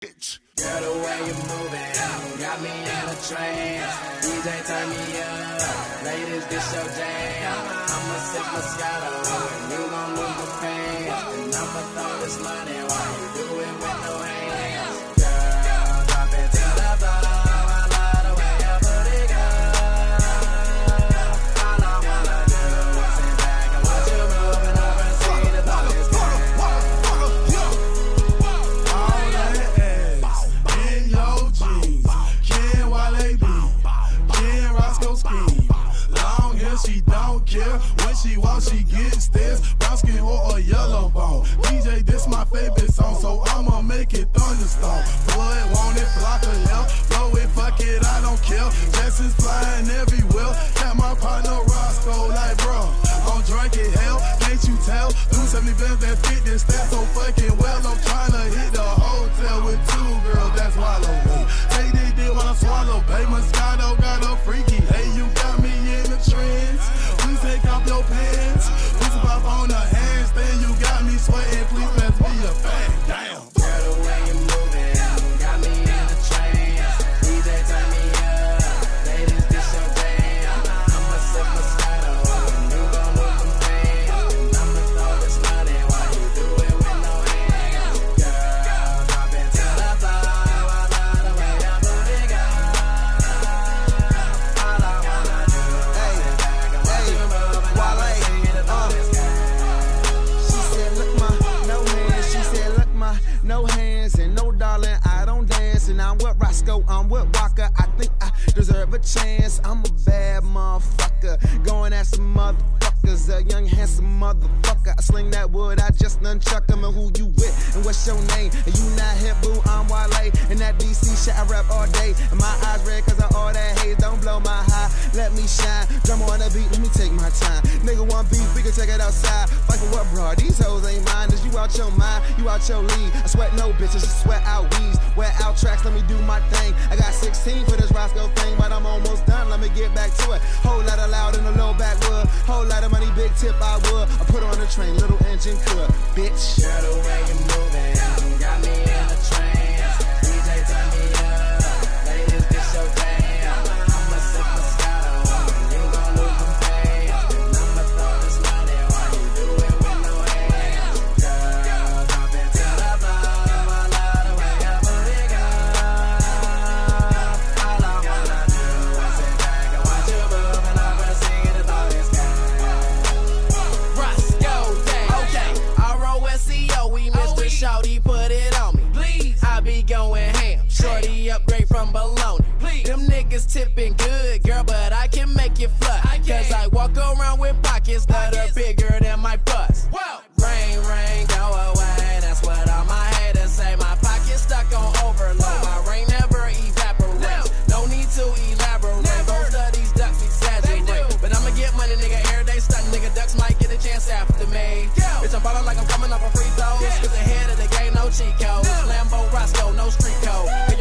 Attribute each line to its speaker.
Speaker 1: bitch.
Speaker 2: Girl, the way you're moving got me in a trance. DJ, turn me up. Ladies, this your jam. I'ma sip Moscato and you gon' move my pants. And I'ma throw this money while you do
Speaker 3: care. When she walks, she gets stairs. Brown skin or a yellow bone. DJ, this my favorite song, so I'ma make it thunderstorm. Blood, want it, block a hell. Blow it, fuck it, I don't care. Jetsons flying everywhere. Got my partner Roscoe, like, bro. I'm drunk it, hell. Can't you tell? Do 70 bands that fit this stat I'm with
Speaker 4: Roscoe. I'm with Waka. I think I deserve a chance. I'm a bad motherfucker. Going at some motherfuckers. A young handsome motherfucker. I sling that wood. I just nunchuck them. And who you with? And what's your name? And you not hip boo. I'm Wale. And that DC shit I rap all day. And my eyes red cause of all that haze. Don't blow my high. Let me shine. Drum on the beat. Let me take my time. Nigga want beef. We can take it outside. Fight for what, bro? These hoes ain't mine. You out your mind? You out your league. I sweat no bitches. I sweat out weeds. Wear out tracks. Let me do my thing. I got 16 for this Roscoe thing. But I'm almost done. Let me get back to it. Whole lot of loud in the low backwood. Whole lot of money. Big tip I would. I put on the train. Little engine could. Bitch.
Speaker 2: Moving got me niggas tipping good, girl, but I can make it flush. Cause I walk around with pockets that are bigger than my bust. Rain, rain, go away. That's what all my haters say. My pockets stuck on overload. My rain never evaporates. No need to elaborate. Most of these ducks exaggerate. But I'ma get money, nigga. Air they stuck, nigga. Ducks might get a chance after me. Bitch, I'm ballin' like I'm coming off a free throw. Yeah. head of the game, no chico. Lambo Roscoe, no street code.